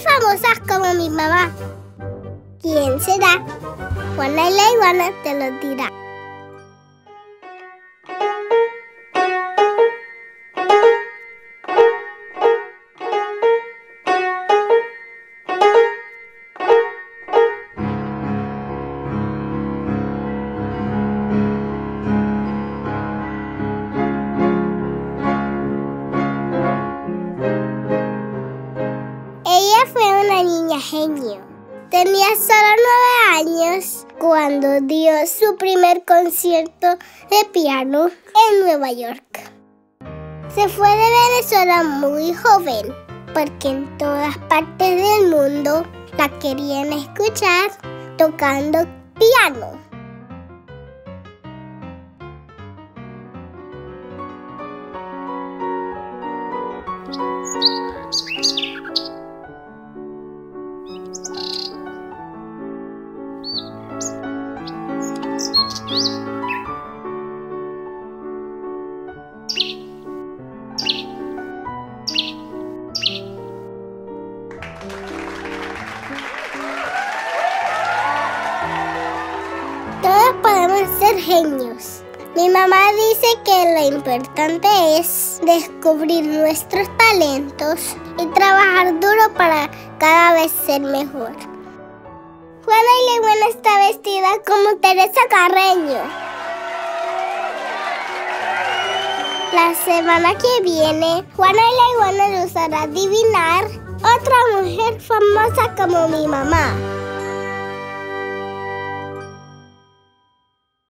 famosas como mi mamá. ¿Quién será? Juana y la iguana te lo dirá. Fue una niña genio. Tenía solo nueve años cuando dio su primer concierto de piano en Nueva York. Se fue de Venezuela muy joven porque en todas partes del mundo la querían escuchar tocando piano. Todos podemos ser genios. Mi mamá dice que lo importante es descubrir nuestros talentos y trabajar duro para cada vez ser mejor. Está vestida como Teresa Carreño. La semana que viene, Juana y la iguana le usará adivinar otra mujer famosa como mi mamá.